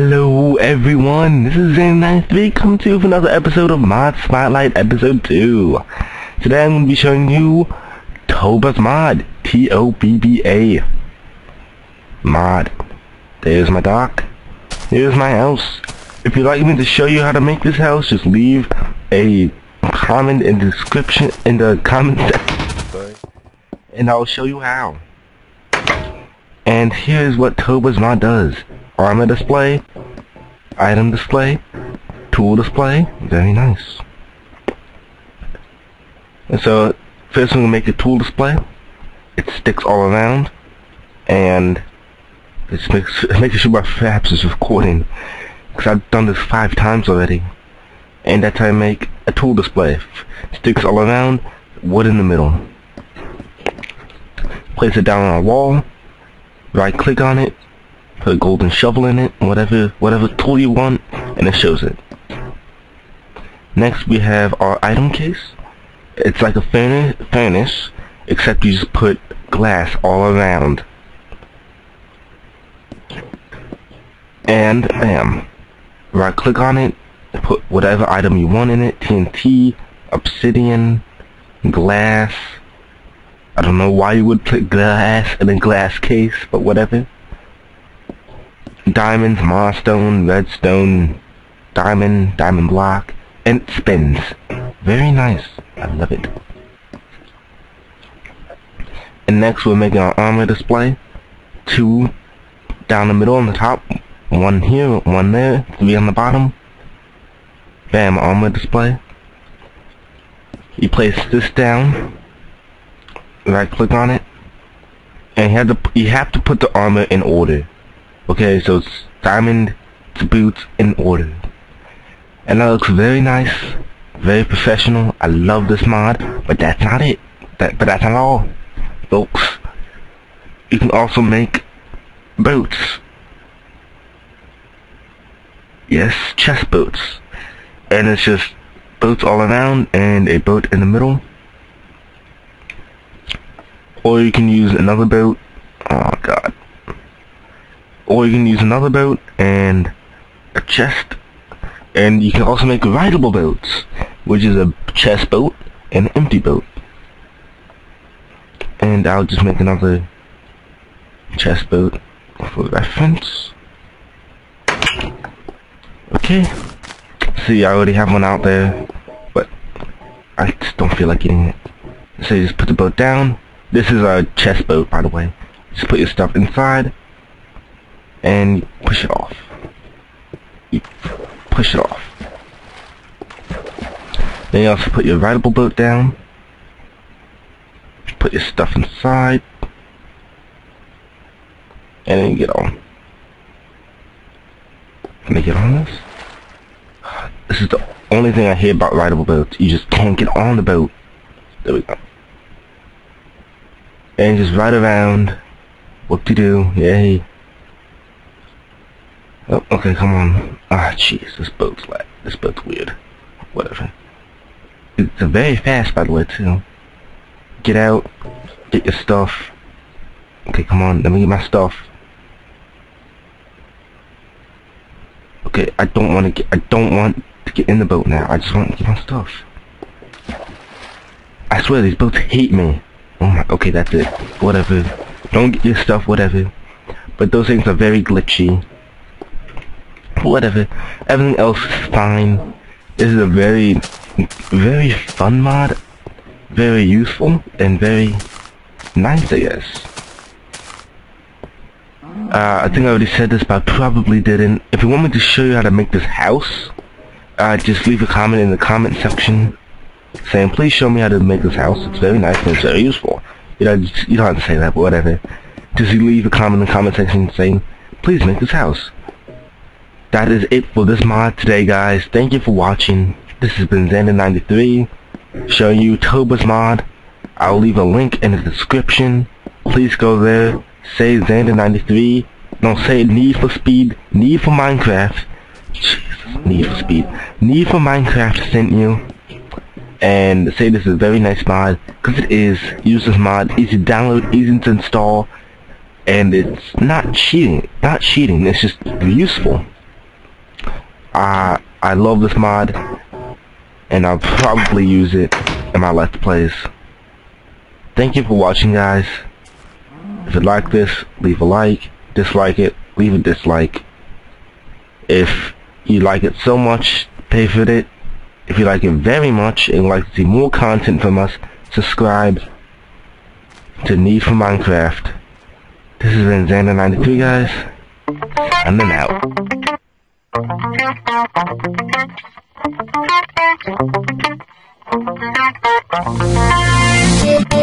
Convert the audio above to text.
everyone, this is Zen93 coming to you with another episode of Mod Spotlight episode 2. Today I'm going to be showing you Tobba's Mod, T-O-B-B-A Mod. There's my dock. Here's my house. If you'd like me to show you how to make this house, just leave a comment in the description, in the comment section, and I'll show you how. And here's what Tobba's Mod does. Armor display, item display, tool display, very nice. And so, first to make a tool display. It sticks all around, and it makes, making sure my Fraps is recording, because I've done this five times already. And that's how I make a tool display. Sticks all around, wood in the middle. Place it down on a wall, right click on it, put a golden shovel in it, whatever whatever tool you want, and it shows it. Next we have our item case. It's like a furnace, furnace except you just put glass all around. And bam. Right click on it, put whatever item you want in it, TNT, obsidian, glass. I don't know why you would put glass in a glass case, but whatever diamonds, milestone, redstone, diamond, diamond block, and it spins. Very nice. I love it. And next we're making our armor display. Two down the middle on the top, one here, one there, three on the bottom. Bam, armor display. You place this down, right click on it, and you have to you have to put the armor in order. Okay, so it's diamond boots in order. And that looks very nice, very professional. I love this mod, but that's not it. That, but that's not all, folks. You can also make boats. Yes, chest boats. And it's just boats all around and a boat in the middle. Or you can use another boat. Or you can use another boat and a chest. And you can also make rideable boats which is a chest boat and an empty boat. And I'll just make another chest boat for reference. Okay. See I already have one out there but I just don't feel like getting it. So you just put the boat down. This is a chest boat by the way. Just put your stuff inside and push it off. You push it off. Then you also put your rideable boat down. Put your stuff inside. And then you get on. Can I get on this? This is the only thing I hear about rideable boats. You just can't get on the boat. There we go. And just ride around. Do? Yay. Oh, okay, come on. Ah, jeez, this boat's like, this boat's weird. Whatever. It's a very fast, by the way, too. Get out, get your stuff. Okay, come on, let me get my stuff. Okay, I don't want to get, I don't want to get in the boat now. I just want to get my stuff. I swear, these boats hate me. Oh my, okay, that's it. Whatever. Don't get your stuff, whatever. But those things are very glitchy whatever. Everything else is fine. This is a very, very fun mod. Very useful and very nice, I guess. Uh, I think I already said this, but I probably didn't. If you want me to show you how to make this house, uh, just leave a comment in the comment section saying, please show me how to make this house. It's very nice and it's very useful. You know, you don't have to say that, but whatever. Just leave a comment in the comment section saying, please make this house that is it for this mod today guys. Thank you for watching. This has been Xander93 showing you Tobba's mod. I'll leave a link in the description. Please go there. Say Xander93. Don't say Need for Speed. Need for Minecraft. Jesus, Need for Speed. Need for Minecraft sent you. And say this is a very nice mod because it is. Use this mod. Easy to download easy to install. And it's not cheating not cheating. It's just useful I I love this mod, and I'll probably use it in my Let's Plays. Thank you for watching, guys. If you like this, leave a like. Dislike it, leave a dislike. If you like it so much, pay for it. If you like it very much and would like to see more content from us, subscribe to Need for Minecraft. This has been Xander93 guys, and then out. Thank you.